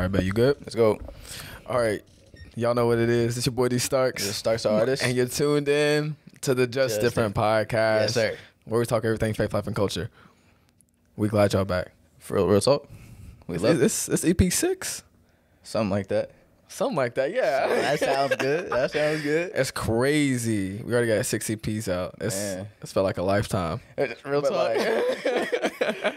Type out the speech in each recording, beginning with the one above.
All right, bet you good? Let's go. All right. Y'all know what it is. It's your boy D Starks. The Starks artist. And you're tuned in to the Just, Just Different podcast. Yes, sir. Where we talk everything faith, life, and culture. We glad y'all back. For real, real talk. We love it. It's, it's EP six. Something like that. Something like that, yeah. That sounds good. That sounds good. It's crazy. We already got six EPs out. It's Man. it's felt like a lifetime. Real But talk.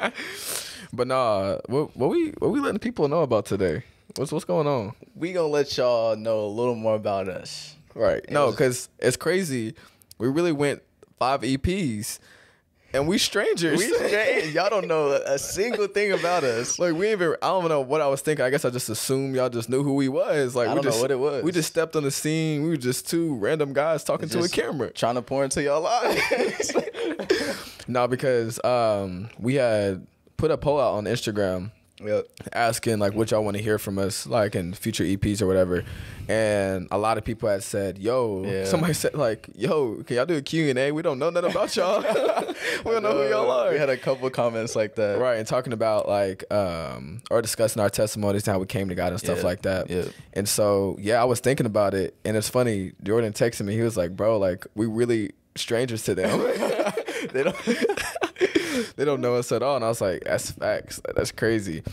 like- But nah, what what we what we letting people know about today? What's what's going on? we gonna let y'all know a little more about us. Right. No, because it's crazy. We really went five EPs, and we strangers. We straight. Y'all don't know a single thing about us. like we even. I don't know what I was thinking. I guess I just assumed y'all just knew who we was. Like I we don't know just, what it was. We just stepped on the scene. We were just two random guys talking to a camera. Trying to pour into y'all lives. No, because um we had put a poll out on Instagram yep. asking like what y'all want to hear from us like in future EPs or whatever. And a lot of people had said, "Yo," Yeah. somebody said like, "Yo, can y'all do a Q&A? We don't know nothing about y'all. we don't know who y'all are." We had a couple comments like that. right, and talking about like um or discussing our testimonies and how we came to God and stuff Yeah, like that. yeah. And so, yeah, I was thinking about it and it's funny, Jordan texted me. He was like, "Bro, like we really strangers to them." They don't. They don't know us at all. And I was like, that's facts. That's crazy.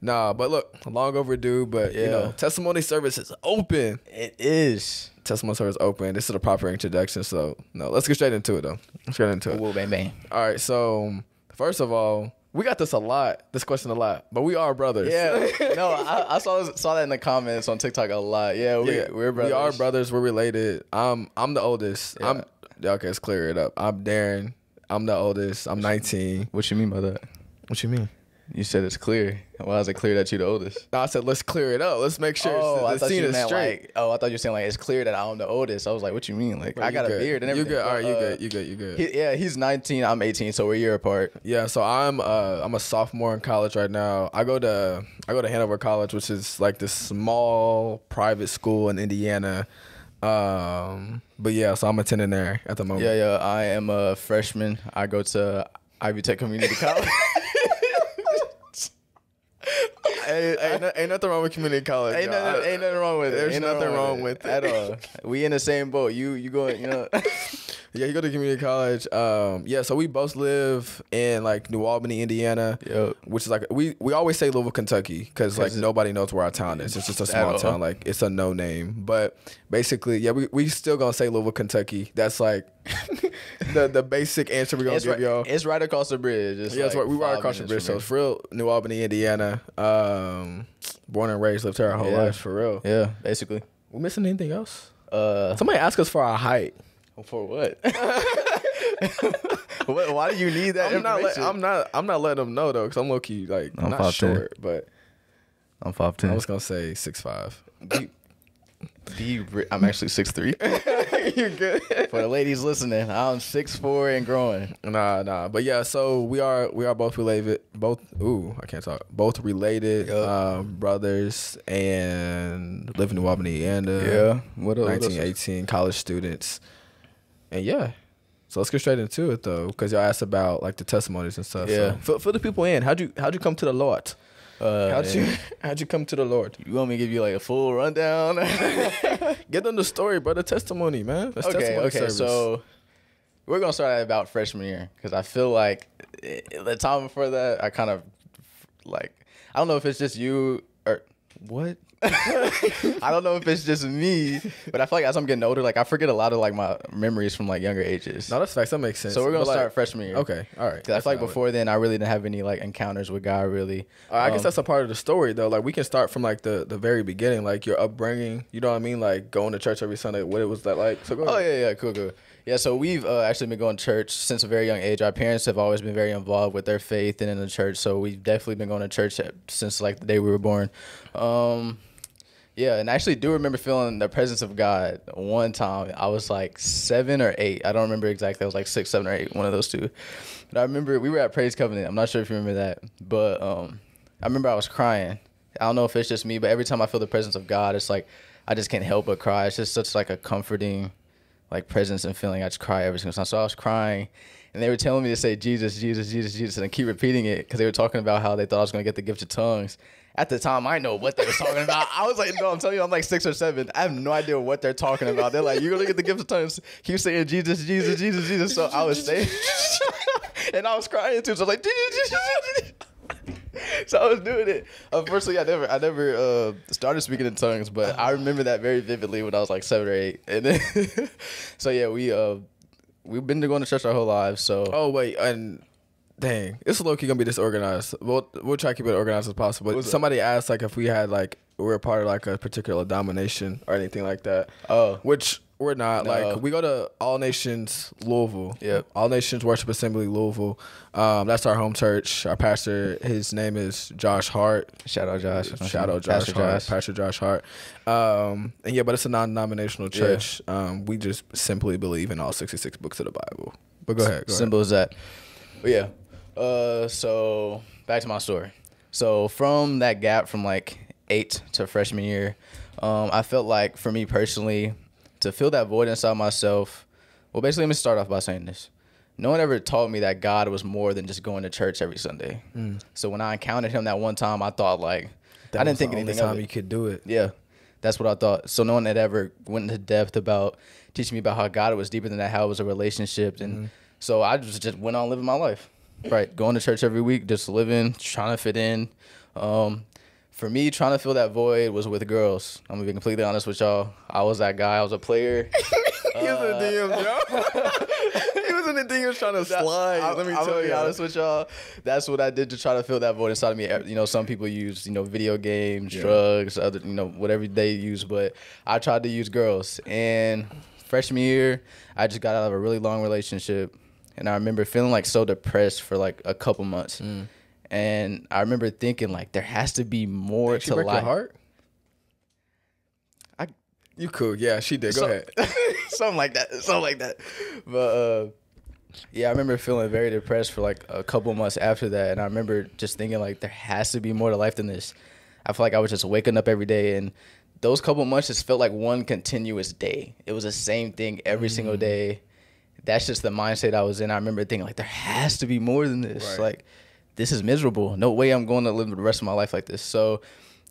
Nah, but look, long overdue. But you know, testimony service is open. it is. Testimony service open. This is the proper introduction. So no, let's get straight into it though. Let's get into it. Whoa, bang bang. All right. So first of all, we got this a lot. This question a lot, but we are brothers. Yeah. No, I, I saw saw that in the comments on TikTok a lot. Yeah, we yeah, we're brothers. We are brothers. We're related. I'm I'm the oldest. Yeah. I'm okay. Let's clear it up. I'm Darin. I'm the oldest. I'm 19. What you mean by that? What you mean? You said it's clear. Why is it clear that you're the oldest? No, I said let's clear it up. Let's make sure oh, the, I the thought scene you is meant straight. like. Oh, I thought you were saying like it's clear that I'm the oldest. I was like, what you mean? Like Bro, I you got a beard and everything. You everything. good? All right, you Uh, good? You good? You good? he- yeah, he's 19. I'm 18, so we're a year apart. Yeah, so I'm uh I'm a sophomore in college right now. I go to I go to Hanover College, which is like this small private school in Indiana. Um, but yeah, so I'm attending there at the moment. Yeah, yeah. I am a freshman. I go to Ivy Tech Community College. Hey, ain't, ain't nothing wrong with community college. Ain't nothing, ain't nothing wrong with it. There's Ain't nothing wrong with it. at all. We in the same boat. You you going? You know. Yeah, you go to community college. Um, yeah, so we both live in like New Albany, Indiana. Yep. Which is like we we always say Louisville, Kentucky, because like nobody knows where our town is. It's just a small town. Like it's a no name. But basically, yeah, we we still gonna say Louisville, Kentucky. That's like the the basic answer we're gonna It's give right, y'all. it's right across the bridge. It's yeah, that's like right. We five across the bridge, so it's real New Albany, Indiana. Um, born and raised, lived here our whole Yeah. lives for real. Yeah, basically. We missing anything else? Uh, Somebody asked us for our height. For what? what? Why do you need that I'm not. Let. I'm not. I'm not letting them know though, because I'm low key like I'm not 5'10". short, but I'm five ten. I was gonna say six five. I'm actually six three. You're good. For the ladies listening, I'm six four and growing. Nah, nah, but yeah. So we are we are both related. Both. Ooh, I can't talk. Both related Yup. um, brothers and live in New Albany, Indiana. Yeah. What else? Nineteen eighteen college students. And yeah. So let's get straight into it though, because y'all asked about like the testimonies and stuff. Yeah. So fill, fill the people in. How'd you How'd you come to the Lord? Uh, How'd you. How'd you come to the Lord? You want me to give you like a full rundown? Get them the story, brother. Testimony, man. That's okay, testimony okay. service. So we're gonna start at about freshman year because I feel like eh, the time before that, I kind of like I don't know if it's just you what. I don't know if it's just me, but I feel like as I'm getting older, like I forget a lot of like my memories from like younger ages. no, that's facts. That makes sense. so we're gonna But, like, start freshman year. Okay, all right. Because I That's feel like before then, I really didn't have any like encounters with God. Really, Uh, I guess Um, that's a part of the story though. Like we can start from like the the very beginning, like your upbringing. You know what I mean? Like going to church every Sunday. What it was that like? So go Oh ahead. yeah, yeah, cool, cool. Yeah, so we've uh, actually been going to church since a very young age. Our parents have always been very involved with their faith and in the church, so we've definitely been going to church since like the day we were born. Um, yeah, and I actually do remember feeling the presence of God one time. I was like seven or eight. I don't remember exactly. I was like six, seven, or eight, one of those two. But I remember we were at Praise Covenant. I'm not sure if you remember that, but um, I remember I was crying. I don't know if it's just me, but every time I feel the presence of God, it's like I just can't help but cry. It's just such like a comforting like presence and feeling. I just cry every single time. So I was crying, and they were telling me to say Jesus, Jesus, Jesus, Jesus, and I keep repeating it because they were talking about how they thought I was gonna get the gift of tongues. at the time, I know what they were talking about. I was like, no, I'm telling you, I'm like six or seven. I have no idea what they're talking about. They're like, you're gonna get the gift of tongues. Keep saying Jesus, Jesus, Jesus, Jesus. So I was saying, and I was crying too. So I was like, Jesus, Jesus, Jesus. So I was doing it. Unfortunately, I never, I never uh, started speaking in tongues, but I remember that very vividly when I was like seven or eight. And then, so yeah, we uh, we've been going to church our whole lives. So Oh wait, and dang, it's low key gonna be disorganized. We'll we'll try to keep it organized as possible. But somebody asked like if we had like we we're part of like a particular domination or anything like that. Oh. which we're not. No. Like we go to All Nations Louisville. Yep. All Nations Worship Assembly Louisville. Um, that's our home church. Our pastor, his name is Josh Hart. shout out Josh, Shout out Josh Pastor Hart, Josh. Pastor Josh Hart. Um, and yeah, but it's a non-denominational church. Um, we just simply believe in all sixty-six books of the Bible. But go ahead. Go ahead. Simple as that. But yeah. Uh, so back to my story. So from that gap from like eight to freshman year, um, I felt like for me personally, to fill that void inside myself. Well, basically, let me start off by saying this. No one ever taught me that God was more than just going to church every Sunday. So when I encountered Him that one time, I thought like That I didn't think the only anything of time you could do it. Yeah, that's what I thought. So no one had ever went into depth about teaching me about how God was deeper than that, how it was a relationship, and Mm-hmm. so I just just went on living my life, right? Going to church every week, just living, trying to fit in. Um, for me, trying to fill that void was with girls. I'm gonna be completely honest with y'all. I was that guy. I was a player. He was in the DMs, yo. he was in the DMs trying to slide. I, Let me I'm tell you. honest with y'all. That's what I did to try to fill that void inside of me. You know, some people use you know video games, drugs, other you know whatever they use, but I tried to use girls. And freshman year, I just got out of a really long relationship, and I remember feeling like so depressed for like a couple months. Mm. And I remember thinking like there has to be more Did she to break life. your heart? I You cool. Yeah, she did. Go So- ahead. something like that. Something like that. But uh, yeah, I remember feeling very depressed for like a couple months after that, and I remember just thinking like there has to be more to life than this. I feel like I was just waking up every day, and those couple months just felt like one continuous day. It was the same thing every single day. That's just the mindset I was in. I remember thinking like there has to be more than this. Right. Like this is miserable. No way I'm going to live the rest of my life like this. So,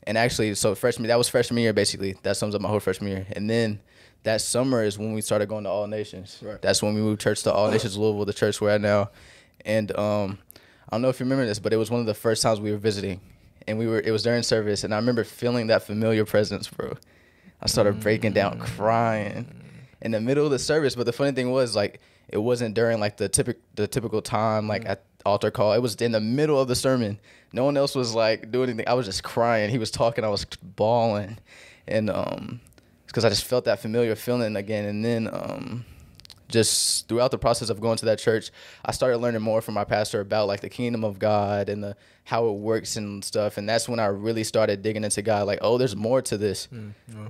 and actually, so freshman that was freshman year basically. That sums up my whole freshman year. And then that summer is when we started going to All Nations. Right. That's when we moved church to All Nations Louisville, the church we're at now. And um, I don't know if you remember this, but it was one of the first times we were visiting, and we were it was during service, and I remember feeling that familiar presence, bro. I started breaking down, crying in the middle of the service. But the funny thing was, like, it wasn't during like the typical the typical time, like at altar call. It was in the middle of the sermon. No one else was like doing anything. I was just crying. He was talking. I was bawling, and um, because I just felt that familiar feeling again. And then um, just throughout the process of going to that church, I started learning more from my pastor about like the kingdom of God and the how it works and stuff. And that's when I really started digging into God. Like, oh, there's more to this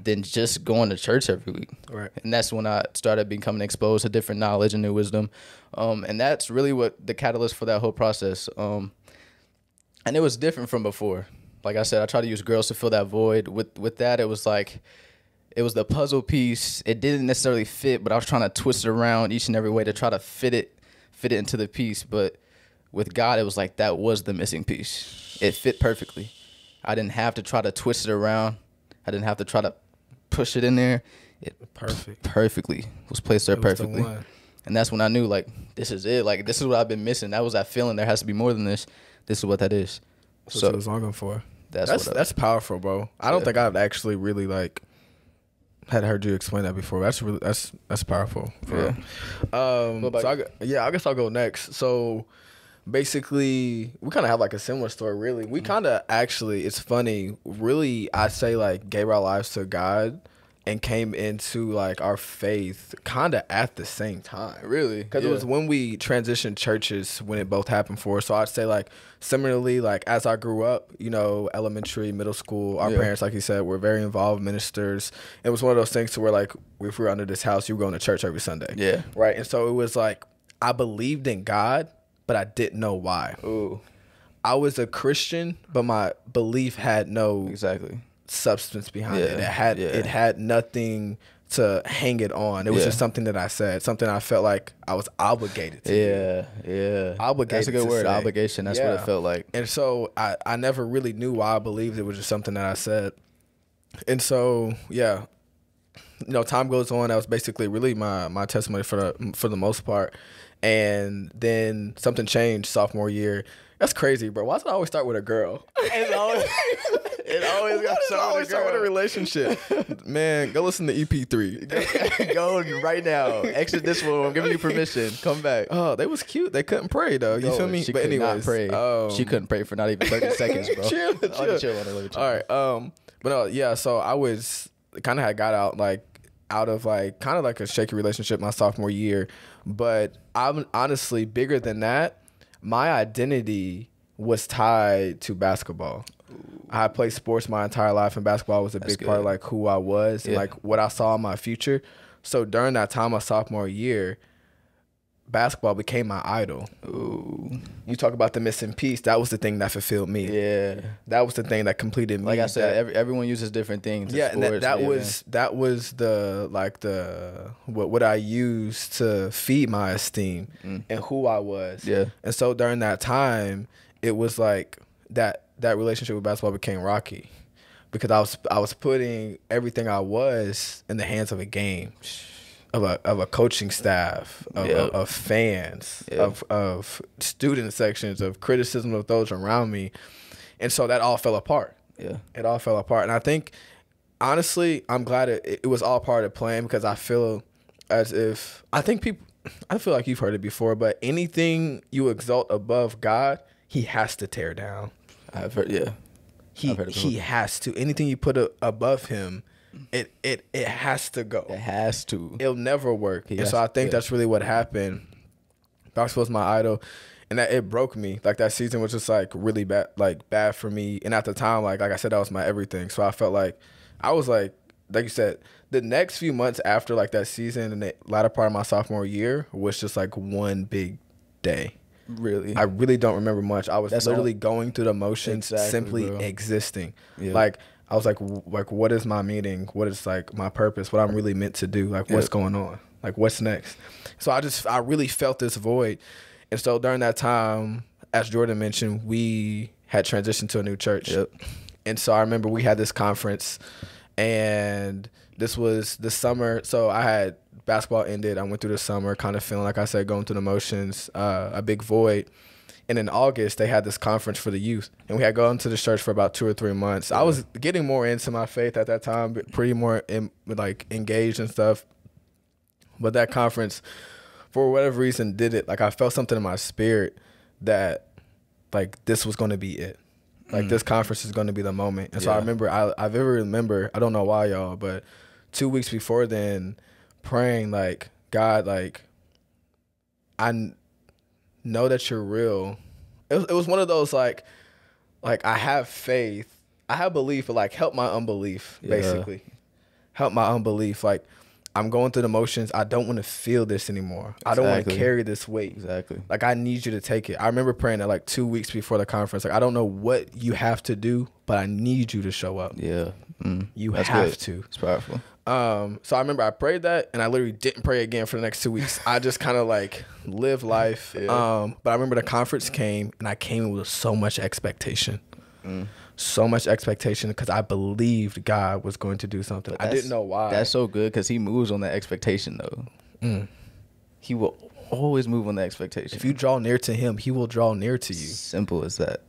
than just going to church every week. Right. And that's when I started becoming exposed to different knowledge and new wisdom. Um, and that's really what the catalyst for that whole process. Um, and it was different from before. Like I said, I tried to use girls to fill that void. With with that, it was like it was the puzzle piece. It didn't necessarily fit, but I was trying to twist it around each and every way to try to fit it fit it into the piece. But with God, it was like that was the missing piece. It fit perfectly. I didn't have to try to twist it around. I didn't have to try to push it in there. It Perfect. perfectly was placed there It was the perfectly. And that's when I knew like this is it. Like this is what I've been missing. That was that feeling. There has to be more than this. This is what that is. That's So what I was longing for. that's That's what that's powerful, bro. I don't Yeah. think I've actually really like had heard you explain that before. That's really that's that's powerful. For Yeah. Um. So I, yeah, I guess I'll go next. So basically, we kind of have like a similar story. Really, we kind of actually. It's funny. Really, I say like gave our lives to God and came into like our faith kind of at the same time. really Because Yeah. it was when we transitioned churches when it both happened for us. So I'd say like similarly, like as I grew up, you know, elementary, middle school, our Yeah. parents, like you said, were very involved ministers. It was one of those things to where like if we were under this house, you were going to church every Sunday. Yeah. Right. And so it was like I believed in God, but I didn't know why. Ooh, I was a Christian, but my belief had no exactly. Substance behind it. Yeah, It had yeah. it had nothing to hang it on. It was Yeah. just something that I said, something I felt like I was obligated to. do. Yeah, yeah. Obligated That's a good word. say. Obligation. That's what it felt like. And so I, I never really knew why I believed it was just something that I said. And so yeah, you know, time goes on. That was basically really my my testimony for the for the most part. And then something changed sophomore year. That's crazy, bro. Why does it always start with a girl? It's always, it always got to always start with a relationship. Man, go listen to E EP3. Go right now. Exit this one. I'm giving you permission. Come back. Oh, they was cute. They couldn't pray though. You Yo, feel me? She but anyways, pray. um, she couldn't pray for not even 30 seconds, bro. chill, chill. chill on it, let me chill. All right. Um, but no, yeah. So I was kind of had got out like out of like kind of like a shaky relationship my sophomore year, but I'm honestly bigger than that. My identity was tied to basketball. I played sports my entire life, and basketball was a big part of like who I was and like what I saw in my future. So during that time, my sophomore year, basketball became my idol. Ooh. You talk about the missing piece. That was the thing that fulfilled me. Yeah. That was the thing that completed me. Like I said, that- every, everyone uses different things. in yeah, and that, that yeah, was that was the like the what what I used to feed my esteem and who I was. Mm. Yeah. And so during that time, it was like that that relationship with basketball became rocky because I was I was putting everything I was in the hands of a game. Of a, of a coaching staff, of, Yeah. of, of fans, Yeah. of, of student sections, of criticism of those around me. And so that all fell apart Yeah. it all fell apart. And I think, honestly, I'm glad it, it was all part of the plan because I feel as if I think people. I feel like you've heard it before, but anything you exalt above God, He has to tear down. I've heard. Yeah. He heard he has to. Anything you put a, above Him, it it it has to go It has to. it'll never work. and so I think yeah. that's really what happened. Basketball was my idol, and that it broke me. Like that season was just like really bad, like bad for me. And at the time, like like I said, that was my everything. So I felt like I was like like you said, the next few months after like that season and the latter part of my sophomore year was just like one big day. Really. I really don't remember much. I was That's all- literally going through the motions, Exactly, simply bro. existing. Yeah. Like I was like, w- like, what is my meaning? What is like my purpose? What I'm really meant to do? Like, what's Yeah. going on? Like, what's next? So I just, I really felt this void, and so during that time, as Jordan mentioned, we had transitioned to a new church. Yep. And so I remember we had this conference, and this was the summer. So I had basketball ended. I went through the summer, kind of feeling like I said, going through the motions, uh, a big void. And in August, they had this conference for the youth, and we had gone to the church for about two or three months. I was getting more into my faith at that time, pretty more in, like engaged and stuff. But that conference, for whatever reason, did it. Like I felt something in my spirit that, like, this was going to be it. Like this conference is going to be the moment. And so I remember, I I vividly remember. I don't know why y'all, but two weeks before then, praying like God, like I know that you're real. It was, it was one of those like, like I have faith, I have belief, but like help my unbelief, Yeah. basically, help my unbelief. Like I'm going through the motions. I don't want to feel this anymore. I don't want to carry this weight. exactly. Like I need you to take it. I remember praying that like two weeks before the conference. Like I don't know what you have to do, but I need you to show up. Yeah. Mm. You That's have good. to. It's powerful. Um, so I remember I prayed that, and I literally didn't pray again for the next two weeks. I just kind of like live life. Yeah. Um, but I remember the conference came, and I came with so much expectation, Mm. so much expectation because I believed God was going to do something. I didn't know why. That's so good because he moves on that expectation though. Mm. He will always move on the expectation. if you draw near to Him, He will draw near to you. simple as that.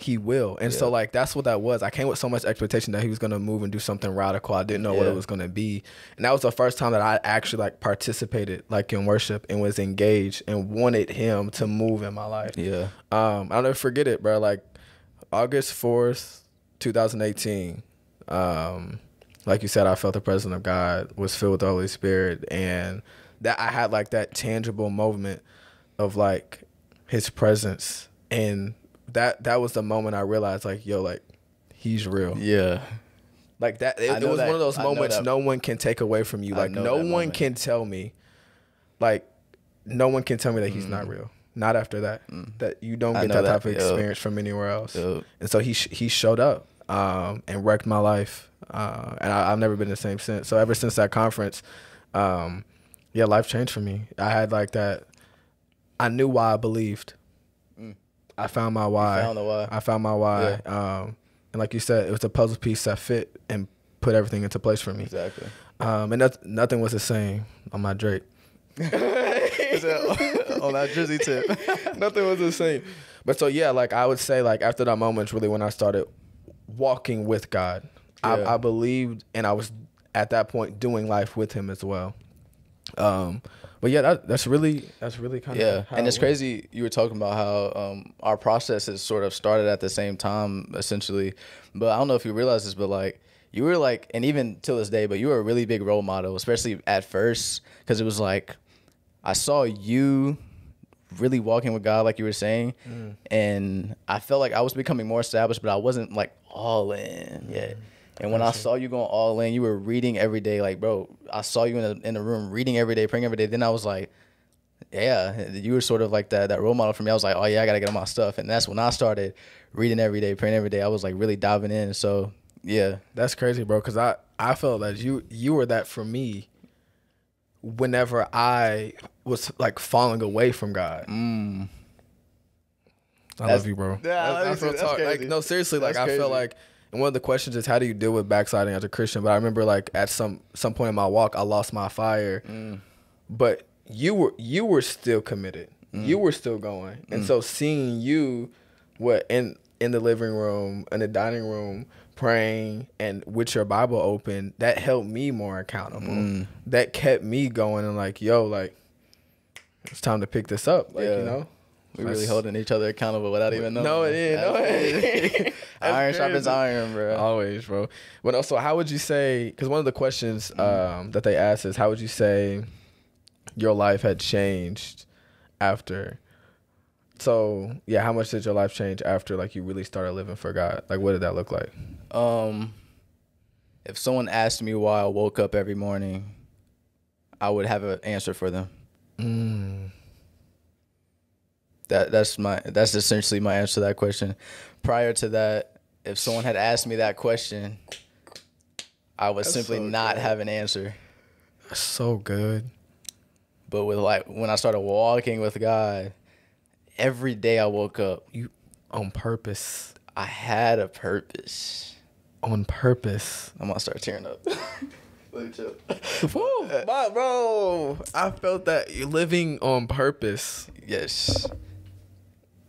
He will. And so like that's what that was. I came with so much expectation that he was gonna move and do something radical. I didn't know what it was gonna be. And that was the first time that I actually like participated like in worship and was engaged and wanted him to move in my life. Yeah. Um, I'll never forget it, bro. Like August fourth, two thousand eighteen. Um, like you said, I felt the presence of God was filled with the Holy Spirit, and that I had like that tangible moment of like His presence, and that that was the moment I realized like, yo, like He's real. Yeah. Like that, it, it was that- one of those moments no one can take away from you. Like no one moment. can tell me, like no one can tell me that he's Mm. not real. Not after that. That you don't get that, that, type of experience from anywhere else. And so he sh- he showed up um, and wrecked my life. uh, and I, I've never been the same since. So ever since that conference, um, yeah, life changed for me. I had like that. I knew why I believed. I found my why. found the why. I found my why. Um, and like you said, it was a puzzle piece that fit and put everything into place for me. Exactly. Um, and that, nothing was the same on my Drake. on that Drizzy tip. nothing was the same. But so yeah, like I would say, like after that moment, really when I started walking with God, Yeah. I, I believed, and I was at that point doing life with Him as well. Um, but yeah, that, that's really that's really kind of Yeah, and it's crazy. You were talking about how um, our processes sort of started at the same time, essentially. But I don't know if you realize this, but like you were like, and even till this day, but you were a really big role model, especially at first, because it was like I saw you really walking with God, like you were saying, and I felt like I was becoming more established, but I wasn't like all in yet. And when I saw you going all in, you were reading every day. Like, bro, I saw you in the in the room reading every day, praying every day. Then I was like, yeah, you were sort of like that that role model for me. I was like, oh yeah, I gotta get on my stuff, and that's when I started reading every day, praying every day. I was like really diving in. So yeah, That's crazy, bro. Because I I felt that you you were that for me. Whenever I was like falling away from God. Mm. I That's- love you, bro. Yeah, I- I that's- feel that's talk- like, no, seriously, like That's I feel like, and one of the questions is how do you deal with backsliding as a Christian? But I remember like at some some point in my walk, I lost my fire, Mm. but you were you were still committed. Mm. You were still going, and so seeing you, what in in the living room, in the dining room, praying and with your Bible open, that helped me more accountable. Mm. That kept me going and like, yo, like it's time to pick this up. Like Yeah. you know. We really holding each other accountable without even knowing. No, it is. No, it is. iron sharpens iron, bro. Always, bro. But also, how would you say? Because one of the questions Mm. um, that they asked is, how would you say your life had changed after? So yeah, how much did your life change after like you really started living for God? Like, what did that look like? Um, if someone asked me why I woke up every morning, I would have an answer for them. Mm. That that's my that's essentially my answer to that question. Prior to that, if someone had asked me that question, I would That's simply so not good. have an answer. That's so good. But with like when I started walking with God, every day I woke up, You on purpose. I had a purpose. On purpose. I'm gonna start tearing up. Woo, my bro. I felt that you're living on purpose. Yes.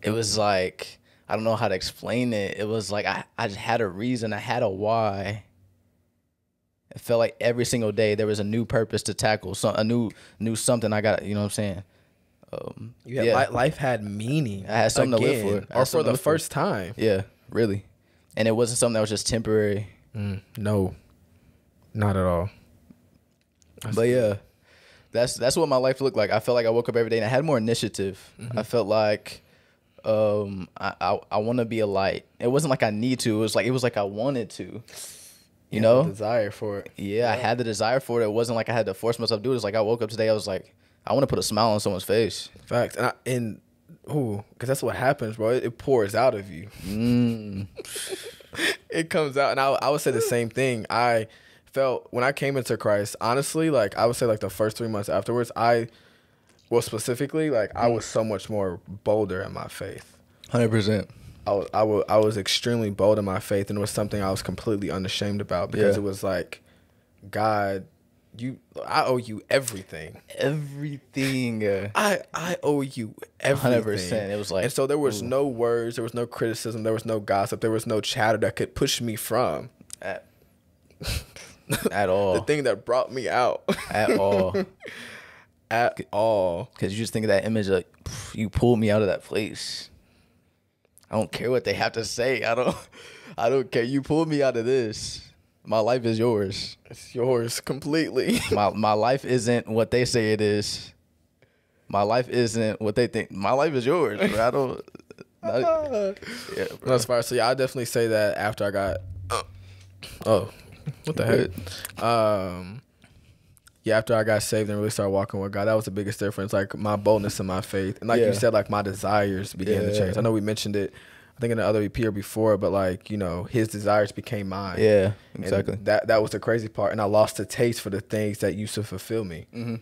It was like I don't know how to explain it. It was like I, I just had a reason. I had a why. It felt like every single day there was a new purpose to tackle. Some a new new something I got. You know what I'm saying? Um, You had, yeah, life had meaning. I had something to live for. Or for the live for. first time. yeah, really. And it wasn't something that was just temporary. Mm, no, not at all. but yeah, that's that's what my life looked like. I felt like I woke up every day and I had more initiative. Mm-hmm. I felt like um I I, I want to be a light. It wasn't like I need to. It was like it was like I wanted to. You know? desire for it. Yeah, I had the desire for it. It wasn't like I had to force myself to do it. It's like I woke up today. I was like, I want to put a smile on someone's face. Facts, and I, and ooh, because that's what happens, bro. It, it pours out of you. Mm. it comes out, and I I would say the same thing. I felt when I came into Christ. Honestly, like I would say, like the first three months afterwards, I, well, specifically, like I was mm. so much more bolder in my faith. Hundred percent. I was, I was I was extremely bold in my faith, and it was something I was completely unashamed about because Yeah. it was like, God, you, I owe you everything. Everything. I I owe you everything. 100%. It was like, and so there was no words, there was no criticism, there was no gossip, there was no chatter that could push me from at, at all. the thing that brought me out at all. at all. Because you just think of that image like you pulled me out of that place. I don't care what they have to say. I don't. I don't care. You pulled me out of this. My life is yours. It's yours completely. My my life isn't what they say it is. My life isn't what they think. My life is yours. Bro. I don't. not- yeah, bro. That's fire. So yeah, I definitely say that after I got. Oh, what the heck? Um, yeah, after I got saved and really started walking with God, that was the biggest difference. Like my boldness and my faith, and like Yeah. you said, like my desires began to change. I know we mentioned it I think in the other EP or before, but like you know, his desires became mine. Yeah, And exactly. that that was the crazy part, and I lost the taste for the things that used to fulfill me. Mm-hmm.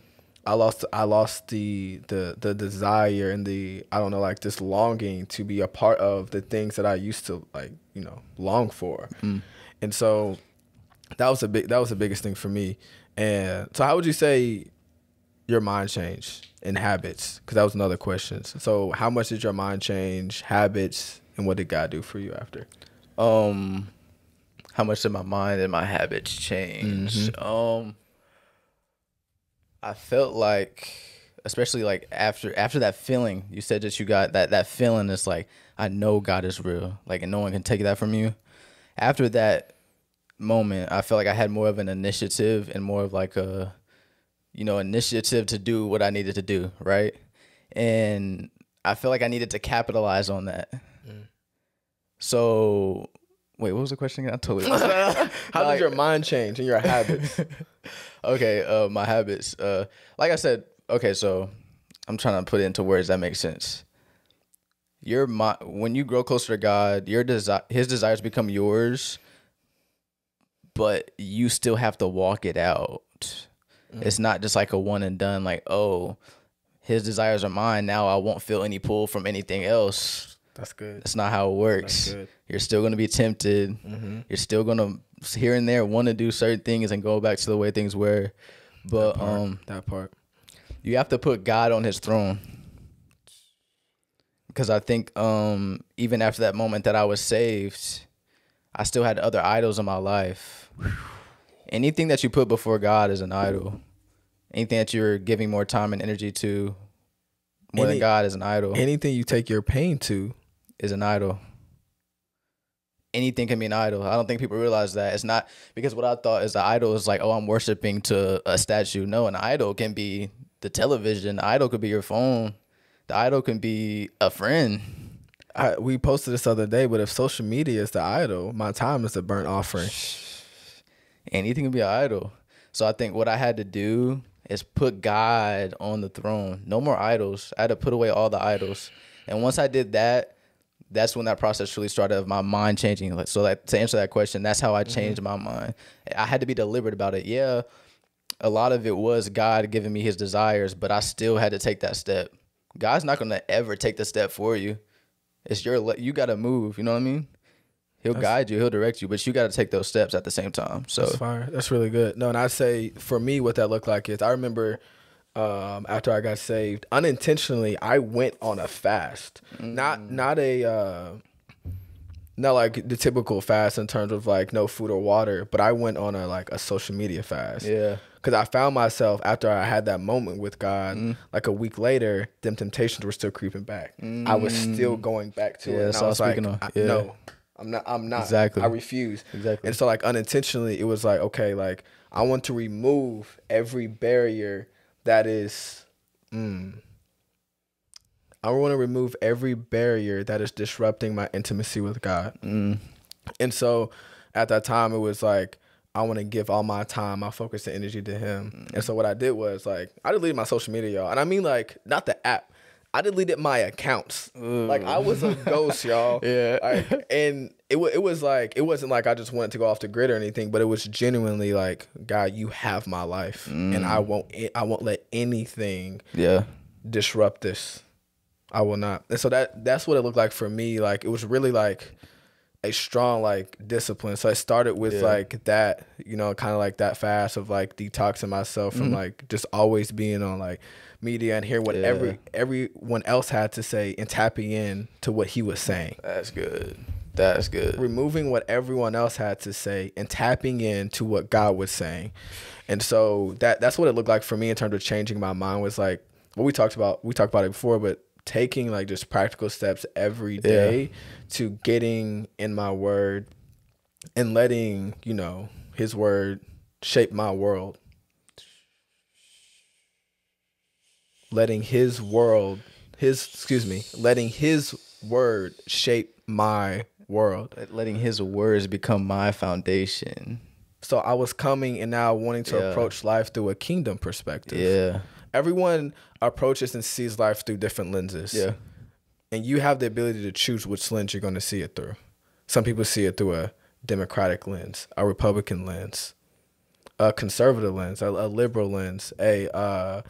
I lost I lost the the the desire and the I don't know like this longing to be a part of the things that I used to like you know long for, Mm. and so that was a big that was the biggest thing for me. And so, how would you say your mind changed in habits? Because that was another question. So, how much did your mind change, habits, and what did God do for you after? Um, how much did my mind and my habits change? Mm-hmm. Um, I felt like, especially like after after that feeling, you said that you got that that feeling is like I know God is real, like and no one can take that from you. After that moment, I felt like I had more of an initiative and more of like a, you know, initiative to do what I needed to do, right? And I feel like I needed to capitalize on that. So, wait, what was the question again? I totally. How Like- did your mind change and your habits? okay, uh, my habits. Uh, like I said, okay, so I'm trying to put it into words that make sense. Your mi- when you grow closer to God, your desire, His desires become yours, but you still have to walk it out. It's not just like a one and done. Like, oh, His desires are mine. Now I won't feel any pull from anything else. That's good. That's not how it works. good. You're still gonna be tempted. You're still gonna here and there want to do certain things and go back to the way things were. But that um, that part. you have to put God on His throne. Because I think um, even after that moment that I was saved, I still had other idols in my life. Anything that you put before God is an idol. Anything that you're giving more time and energy to more Any- than God is an idol. Anything you take your pain to, is an idol. Anything can be an idol. I don't think people realize that. It's not because what I thought is the idol is like, oh, I'm worshiping to a statue. No, an idol can be the television. The idol could be your phone. The idol can be a friend. I, we posted this other day, but if social media is the idol, my time is the burnt offering. Anything can be an idol. So I think what I had to do is put God on the throne. No more idols. I had to put away all the idols. And once I did that, that's when that process really started of my mind changing. Like so like to answer that question, that's how I mm-hmm. changed my mind. I had to be deliberate about it. Yeah, a lot of it was God giving me his desires, but I still had to take that step. God's not gonna ever take the step for you. It's your you gotta move, you know what I mean? He'll guide you, he'll direct you, but you gotta take those steps at the same time. So That's fire. That's really good. No, and I'd say for me, what that looked like is I remember um, after I got saved, unintentionally, I went on a fast. Mm. Not not a uh, not like the typical fast in terms of like no food or water, but I went on a like a social media fast. Yeah. Cause I found myself after I had that moment with God, Mm. like a week later, them temptations were still creeping back. I was still going back to Mm. Yeah, it. And that's I was I was like, speaking of. I- Yeah. no, I'm not. I'm not. Exactly. I refuse. Exactly. And so like unintentionally, it was like okay, like I want to remove every barrier that is. Mm, I want to remove every barrier that is disrupting my intimacy with God. Mm. And so at that time, it was like, I want to give all my time, my focus and energy to him. And so what I did was like, I deleted my social media, y'all. And I mean, like, not the app. I deleted my accounts. Like, I was a mm. ghost, y'all. Yeah. Like, and it, it was like, it wasn't like I just wanted to go off the grid or anything, but it was genuinely like, God, you have my life. And I mm. won't, eh, I won't let anything Yeah. disrupt this. I will not. And so that that's what it looked like for me. Like it was really like a strong like discipline. So I started with Yeah. like that, you know, kind of like that fast of like detoxing myself from mm-hmm. like just always being on like media and hear what Yeah. every everyone else had to say and tapping in to what he was saying. That's good. That's good. Removing what everyone else had to say and tapping in to what God was saying. And so that that's what it looked like for me in terms of changing my mind was like what we talked about we talked about it before, but taking like just practical steps every day to getting in my word and letting, you know, his word shape my world. Letting his world his excuse me, letting his word shape my world. Letting his words become my foundation. So I was coming and now wanting to Yeah. approach life through a kingdom perspective. Yeah. Everyone approaches and sees life through different lenses. Yeah. and you have the ability to choose which lens you're going to see it through. Some people see it through a Democratic lens, a Republican lens, a conservative lens, a, a liberal lens, a uh,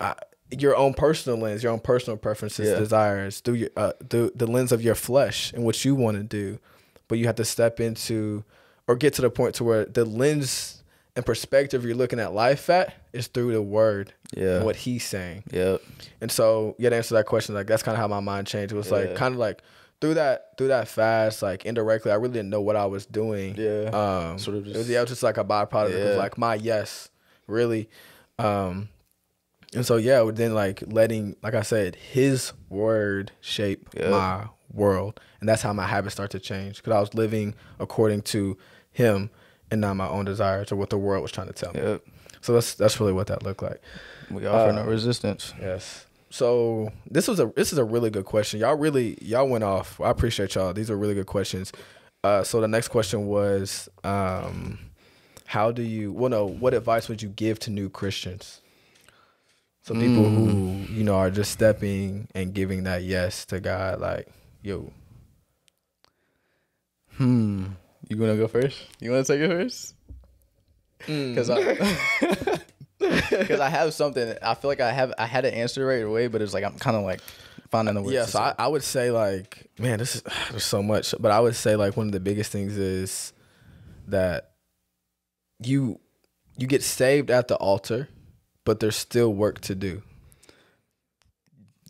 uh, your own personal lens, your own personal preferences, Yeah. desires, through your uh, through the lens of your flesh and what you want to do. But you have to step into or get to the point to where the lens and perspective you're looking at life at is through the word, Yeah. and what he's saying. Yep. And so, yeah, to answer that question, like that's kind of how my mind changed. It was like kind of like through that through that fast, like indirectly, I really didn't know what I was doing. Yeah. Um, Sort of it was just- yeah, it was just like a byproduct Yeah. of like my yes, really. Um, and so yeah, then like letting, like I said, His word shape Yeah. my world, and that's how my habits start to change because I was living according to Him and not my own desires or what the world was trying to tell me. Yep. So that's that's really what that looked like. We offer no Uh, resistance. Yes. So this was a this is a really good question. Y'all really y'all went off. I appreciate y'all. These are really good questions. Uh, so the next question was, um, how do you? Well, no. What advice would you give to new Christians? So people who you know are just stepping and giving that yes to God, like yo. Hmm. You gonna go first? You wanna take it first? Because I, because I have something. I feel like I have. I had an answer right away, but it's like I'm kind of like finding the words. Yeah, so. I, I would say like, man, this is there's so much, but I would say like one of the biggest things is that you you get saved at the altar, but there's still work to do.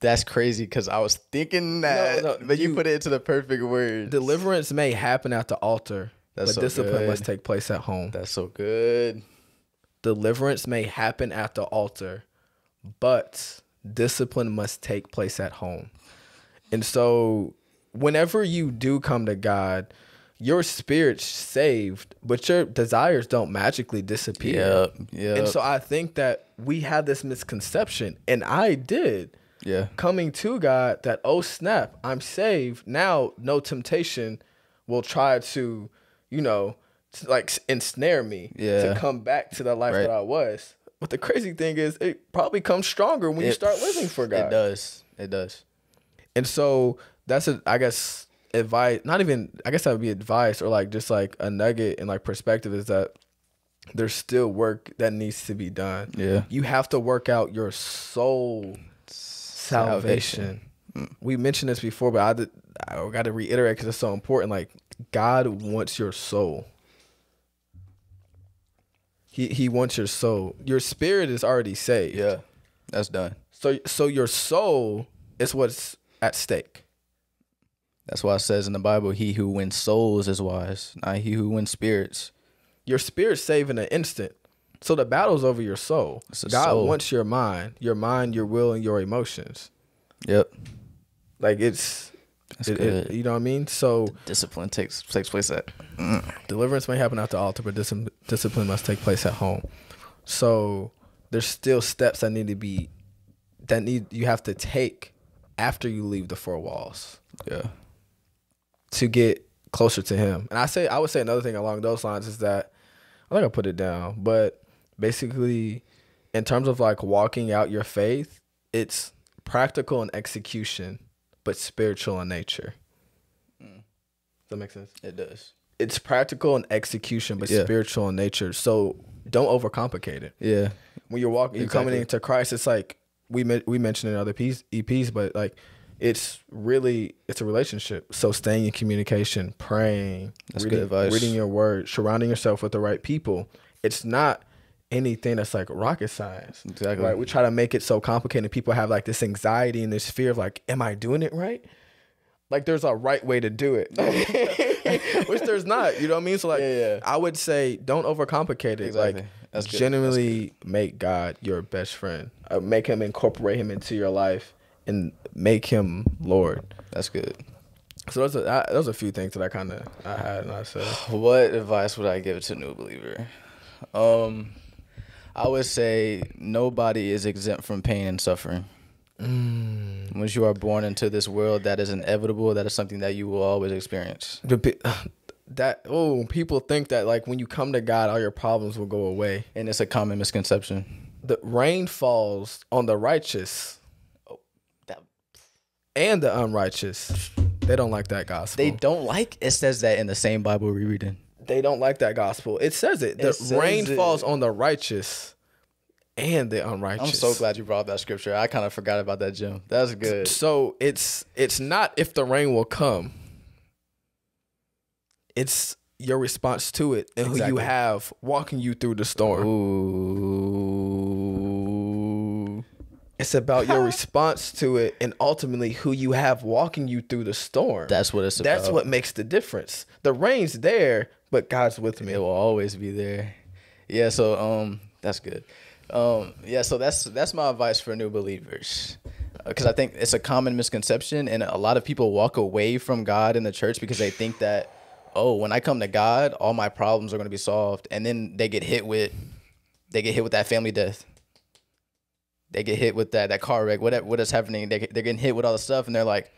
That's crazy because I was thinking that, no, but you, you- put it into the perfect words. Deliverance may happen at the altar, That's but so discipline good. must take place at home. That's so good. Deliverance may happen at the altar, but discipline must take place at home. And so, whenever you do come to God, your spirit's saved, but your desires don't magically disappear. Yep. Yep. And so I think that we have this misconception, and I did yeah. coming to God that, oh snap, I'm saved. Now no temptation will try to, you know, to like ensnare me Yeah. to come back to the life Right. that I was. But the crazy thing is, it probably comes stronger when you start living for God. It does. It does. And so that's a, I guess, advice. Not even, I guess that would be advice or like just like a nugget and like perspective is that there's still work that needs to be done. Yeah. You have to work out your soul salvation. Mm. We mentioned this before, but I did, I got to reiterate because it's so important. Like God wants your soul. He He wants your soul. Your spirit is already saved. Yeah. That's done. So so your soul is what's at stake. That's why it says in the Bible, "He who wins souls is wise, not he who wins spirits." Your spirit's saved in an instant. So the battle's over your soul. God soul. wants your mind, your mind, your will, and your emotions. Yep. Like it's, That's it- it- you know what I mean. So Discipline takes takes place at. Mm. deliverance may happen at the altar, but dis- discipline must take place at home. So there's still steps that need to be that need you have to take after you leave the four walls Yeah. To get closer to him. And I say I would say another thing along those lines is that I think I put it down, but basically in terms of like walking out your faith, it's practical in execution, but spiritual in nature. Mm. Does that make sense? It does. It's practical in execution, but Yeah. spiritual in nature. So don't overcomplicate it. Yeah. When you're walking, you're coming into Christ. It's like we we mentioned in other Ps, EPs, but like it's really it's a relationship. So staying in communication, praying, That's reading, reading your word, surrounding yourself with the right people. It's not anything that's like rocket science. Exactly. Right? We try to make it so complicated. People have like this anxiety and this fear of like, am I doing it right? Like there's a right way to do it, which there's not. You know what I mean? So like, Yeah, yeah. I would say don't overcomplicate it. Exactly. Like, That's genuinely make God your best friend. Uh, make Him incorporate Him into your life and make Him Lord. That's good. So those are I, those are a few things that I kind of I had and I said. What advice would I give to a new believer? Um, I would say nobody is exempt from pain and suffering. Once you are born into this world, that is inevitable. That is something that you will always experience. The that oh people think that like when you come to God all your problems will go away. And it's a common misconception. The rain falls on the righteous and the unrighteous. They don't like that gospel. They don't like. It says that in the same Bible we're reading. they don't like that gospel. It says it. The It says rain it. falls on the righteous and the unrighteous. I'm so glad you brought that scripture. I kind of forgot about that, Jim. That's good. So it's it's not if the rain will come. It's your response to it and who you have walking you through the storm. Ooh. It's about your response to it and ultimately who you have walking you through the storm. That's what it's about. That's what makes the difference. The rain's there, but God's with me. It will always be there. Yeah, so um that's good. Um yeah, so that's that's my advice for new believers. Cuz I think it's a common misconception and a lot of people walk away from God in the church because they think that oh, when I come to God, all my problems are going to be solved and then they get hit with they get hit with that family death. They get hit with that that car wreck, whatever what is happening. They they're getting hit with all the stuff and they're like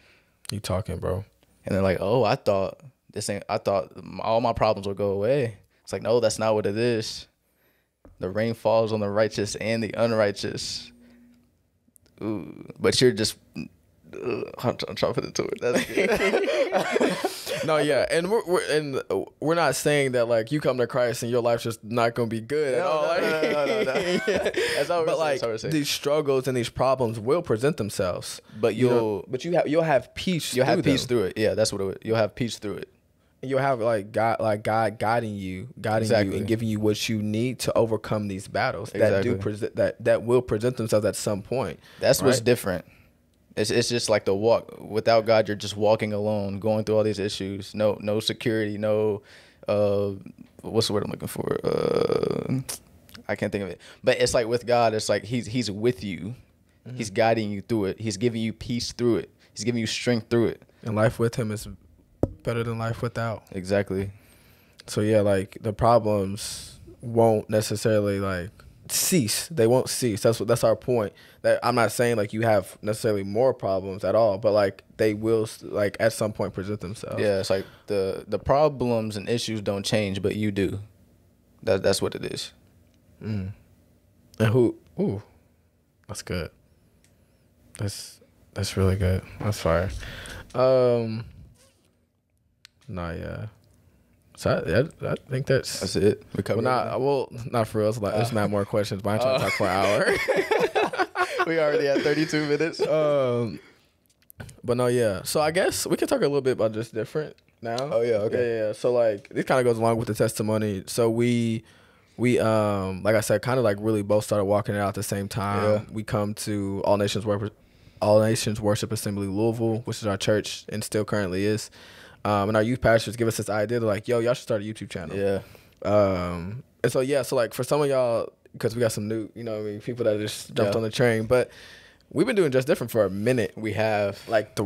You talking, bro? and they're like, "Oh, I thought this ain't. I thought all my problems would go away." It's like, no, that's not what it is. The rain falls on the righteous and the unrighteous. Ooh, but you're just. Ugh, I'm, trying, I'm trying to put it to it. That's good. No, yeah, and we're, we're and uh, we're not saying that like you come to Christ and your life's just not gonna be good at all. no, no, no, no, no. Saying, but like that's not what we're saying. these struggles and these problems will present themselves. But You know, you'll- but you have you'll have peace. You'll have peace them. through it. Yeah, that's what it. would- You'll have peace through it. And you'll have like God, like God guiding you, guiding you, and giving you what you need to overcome these battles that do present that that will present themselves at some point. That's what's different. It's it's just like the walk without God. You're just walking alone, going through all these issues. No no security. No, uh, what's the word I'm looking for? Uh, I can't think of it. But it's like with God, it's like He's He's with you. Mm-hmm. He's guiding you through it. He's giving you peace through it. He's giving you strength through it. And life with Him is better than life without. Exactly. So yeah, like the problems won't necessarily like cease. They won't cease. That's what that's our point. That I'm not saying like you have necessarily more problems at all, but like they will like at some point present themselves. Yeah, it's like the the problems and issues don't change, but you do. That that's what it is. And who? Ooh, that's good. That's that's really good. That's fire. Um. Nah, yeah. So I, I, I think that's. That's it. We well, not well, not for us. It's like, there's not more questions, but I'm trying to talk for an hour. we already at 32 minutes. um, but no, yeah. So I guess we can talk a little bit about just different now. Oh, yeah, okay. Yeah, yeah. So like this kind of goes along with the testimony. So we, we um, like I said, kind of like really both started walking it out at the same time. Yeah. We come to All Nations Worship, All Nations Worship Assembly Louisville, which is our church and still currently is. Um, and our youth pastors give us this idea. They're like, "Yo, y'all should start a YouTube channel." Yeah. Um, and so yeah, so like for some of y'all, because we got some new, you know, what I mean, people that just jumped Yeah. on the train, but we've been doing just different for a minute, We have like the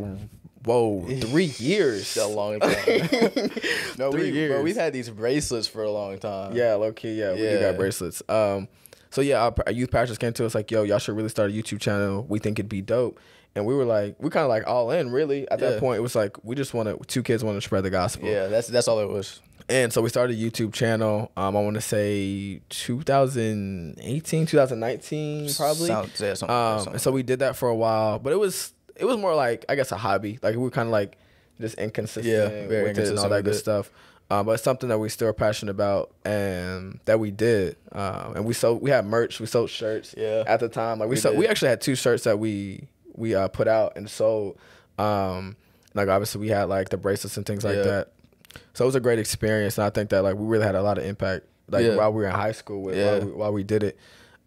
whoa, three years, a long time. no, Three we, years. Bro, we've had these bracelets for a long time. Yeah, low key, yeah, we do got bracelets. Um, so yeah, our, our youth pastors came to us like, "Yo, y'all should really start a YouTube channel. We think it'd be dope." And we were like, we kind of like all in, really. At that Yeah. point, it was like we just wanted two kids wanted to spread the gospel. Yeah, that's that's all it was. And so we started a YouTube channel. Um, I want to say 2018, 2019, probably. Sound, yeah, something, Um, something. and so we did that for a while, but it was it was more like I guess a hobby. Like we were kind of like just inconsistent, Yeah, very it and all that good stuff. Um, but it's something that we still are passionate about and that we did. Um, and we sold we had merch, we sold shirts. Yeah. At the time, like we, We sold, we actually had two shirts that we we uh, put out and sold. Um, like obviously we had like the bracelets and things like Yeah. that. So it was a great experience, and I think that like we really had a lot of impact like Yeah. while we were in high school with Yeah. while, we, while we did it.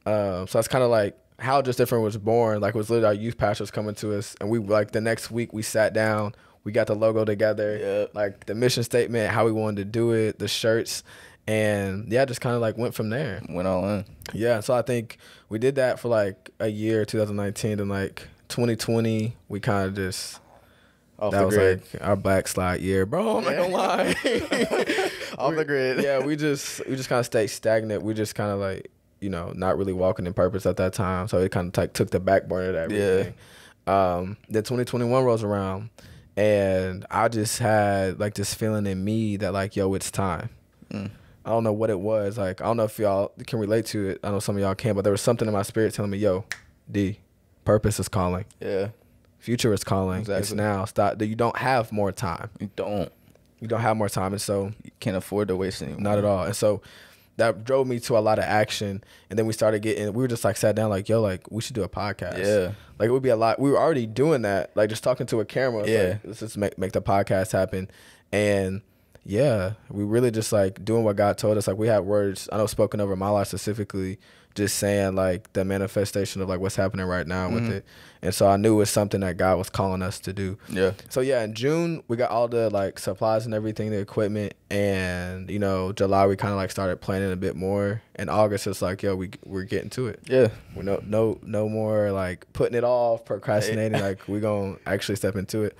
Um, so that's kind of like how just different was born. Like it was literally our youth pastors coming to us, and we like the next week we sat down, we got the logo together, Yeah. like the mission statement, how we wanted to do it, the shirts, and yeah, just kind of like went from there. Went all in. Yeah, so I think we did that for like a year, 2019, and like 2020, we kind of just Off that the was grid. like our backslide year, bro. I'm not gonna lie. Off We- the grid. yeah, we just we just kind of stayed stagnant. We just kind of like you know not really walking in purpose at that time. So it kind of like took the back burner to everything. Um, then 2021 rolls around, and I just had like this feeling in me that like yo, it's time. Mm. I don't know what it was. Like I don't know if y'all can relate to it. I know some of y'all can, but there was something in my spirit telling me, yo, D, purpose is calling. Yeah. Future is calling. It's now. Stop. You don't have more time. You don't. You don't have more time, and so You can't afford to waste anymore. not at all. And so that drove me to a lot of action. And then we started getting. We were just like sat down, like, yo, like we should do a podcast. Yeah. Like it would be a lot. We were already doing that, like just talking to a camera. Yeah. like, let's just make make the podcast happen. And yeah, we really just like doing what God told us. Like we had words. I know spoken over my life specifically, just saying like the manifestation of like what's happening right now with mm-hmm. it. And so I knew it was something that God was calling us to do. Yeah. So yeah, in June we got all the like supplies and everything, the equipment, and you know July we kind of like started planning a bit more. And August it's like yo we we're getting to it. Yeah. We no no no more like putting it off, procrastinating. like we gonna actually step into it.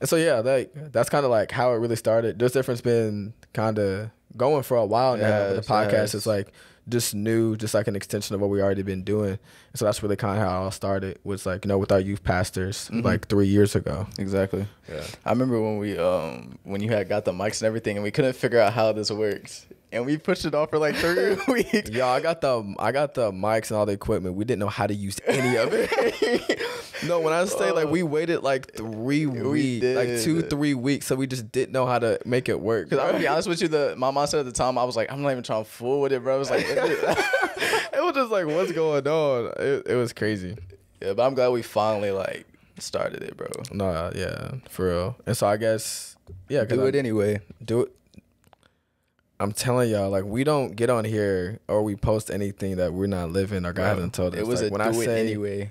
And so yeah, like that's kind of like how it really started. This difference been kind of going for a while now. Yes, the podcast yes. is like just new, just like an extension of what we already been doing. And so that's really kind of how it all started. Was like you know with our youth pastors Mhm. like three years ago. Exactly. Yeah. I remember when we um when you had got the mics and everything, and we couldn't figure out how this works, and we pushed it off for like three weeks. Yo, I got the I got the mics and all the equipment. We didn't know how to use any of it. no, when I say like we oh. waited like three weeks, like two, three weeks, so we just didn't know how to make it work. Because I'm gonna be honest with you, the my mindset at the time, I was like, I'm not even trying to fool with it, bro. I was like, it was just like, what's going on? It, it was crazy. yeah, but I'm glad we finally like started it, bro. No, yeah, for real. And so I guess, yeah, Do I- it anyway. do it. I'm telling y'all, like we don't get on here or we post anything that we're not living or God hasn't told us. It was like, a when do I it say anyway.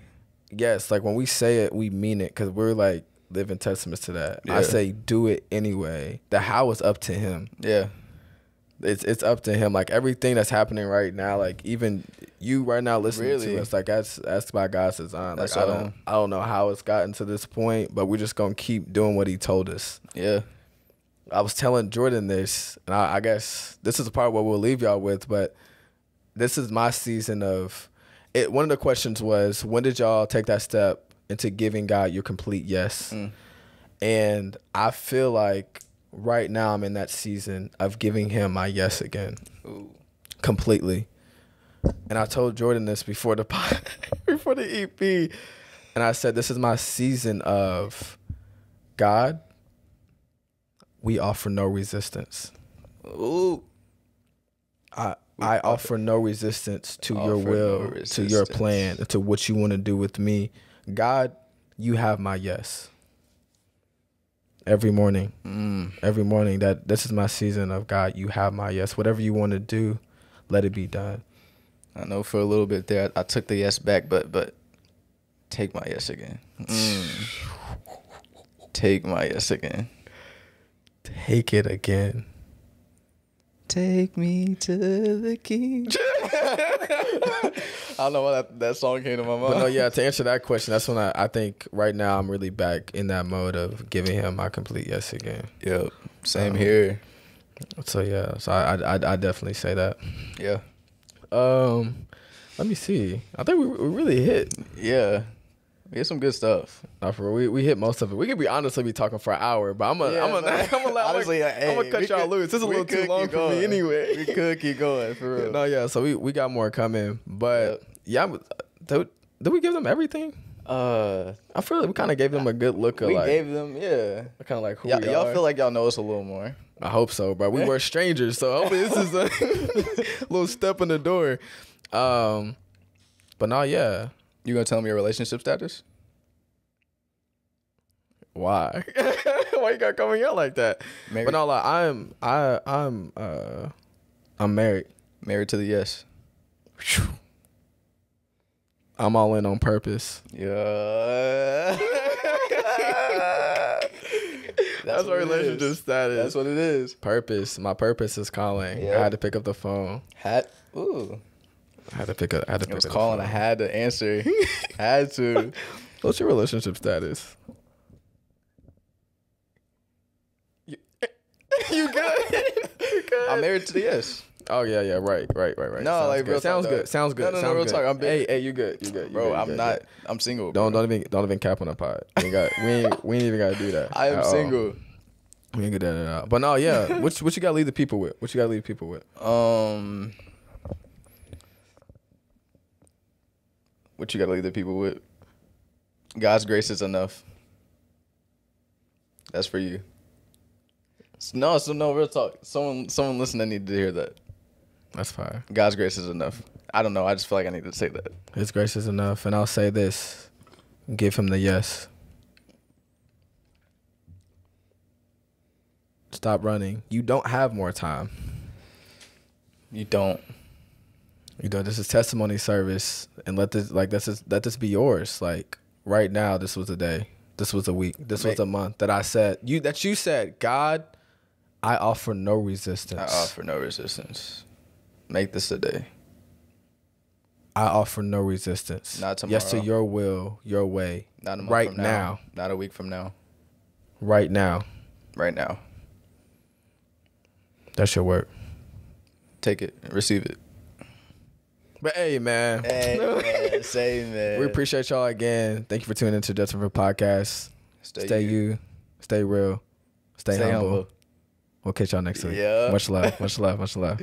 yes, like when we say it, we mean it because we're like living testaments to that. I say do it anyway. The how is up to him. Yeah. It's it's up to him. Like everything that's happening right now, like even you right now listening Really? to us, like that's that's by God's design. Like That's I all. don't I don't know how it's gotten to this point, but we're just gonna keep doing what He told us. Yeah. I was telling Jordan this, and I, I guess this is the part where we'll leave y'all with, but this is my season of it. One of the questions was, when did y'all take that step into giving God your complete yes? Mm. And I feel like right now I'm in that season of giving Him my yes again, Ooh. completely. And I told Jordan this before the before the EP, and I said, this is my season of God. We offer no resistance. Ooh. I I offer no resistance to your will, no to your plan, to what you want to do with me. God, you have my yes. Every morning, Mm. every morning that this is my season of God, you have my yes. Whatever you want to do, let it be done. I know for a little bit there, I, I took the yes back, but but take my yes again. Mm. Take my yes again. Take it again. Take me to the king. I don't know why that, that song came to my mind. But no, yeah, to answer that question, that's when I, I think right now I'm really back in that mode of giving him my complete yes again. Yep. Same Um, here. So yeah, so I I, I definitely say that. Yeah. Um, let me see. I think we, we really hit. Yeah. We had some good stuff. Nah, for we we hit most of it. We could be honestly be talking for an hour, but I'm gonna Yeah, I'm gonna. I'm gonna let, Honestly, I'm like, gonna, I'm gonna hey, cut y'all could- loose. This is a little too long for me anyway. We could keep going for real. no, yeah. So we we got more coming, but yeah. I'm- Did, did we give them everything? Uh, I feel like we kind of gave them a good look of we like gave them, yeah. kind of like who Y'all, y'all feel like y'all know us a little more. I hope so, but we were strangers, so hopefully this is a little step in the door. Um, but now, yeah. You gonna tell me your relationship status? Why? Why you got coming out like that? Married, But no, like I'm, I, I'm, uh, I'm married. married to the yes. Phew. I'm all in on purpose. Yeah. That's, what our relationship status. That's what it is. purpose. My purpose is calling. Yeah. I had to pick up the phone. Hat. Ooh. I had to pick up. I had to It pick was calling. I had to answer. had to. What's your relationship status? You, you good? you good? I'm married to the yes. Oh yeah, yeah, right, right, right, right. No, Sounds like, good. real sounds talk, good. Sounds good. No, no, no, sounds real good. talk, I'm big- hey, hey, you good? You good? You Bro, good, you I'm good, not. good. I'm single. bro. Don't don't even don't even cap on the pod. We ain't got we ain't we ain't even gotta do that. I am at all. single. We ain't that at all. But no, yeah. what what you gotta leave the people with? What you gotta leave people with? Um, what you gotta leave the people with? God's grace is enough. That's for you. No, so no real talk. Someone, someone listening need to hear that. That's fire. God's grace is enough. I don't know. I just feel like I need to say that. His grace is enough. And I'll say this give him the yes. Stop running. You don't have more time. You don't. You know, this is testimony service and let this like this is let this be yours. Like right now, this was a day. This was a week. This was a month that I said you that you said, God, I offer no resistance. I offer no resistance. Make this a day. I offer no resistance. Not tomorrow Yes to your will, your way. Not a month right from now. now. Not a week from now. Right now. Right now. That should work. Take it. Receive it. But hey, man. Hey, man. Say, man. we appreciate y'all again. Thank you for tuning into Just Different Podcast. Stay, Stay, you. you. Stay real. Stay, Stay humble. humble. We'll catch y'all next week. Yeah. Much love. Much love. Much love.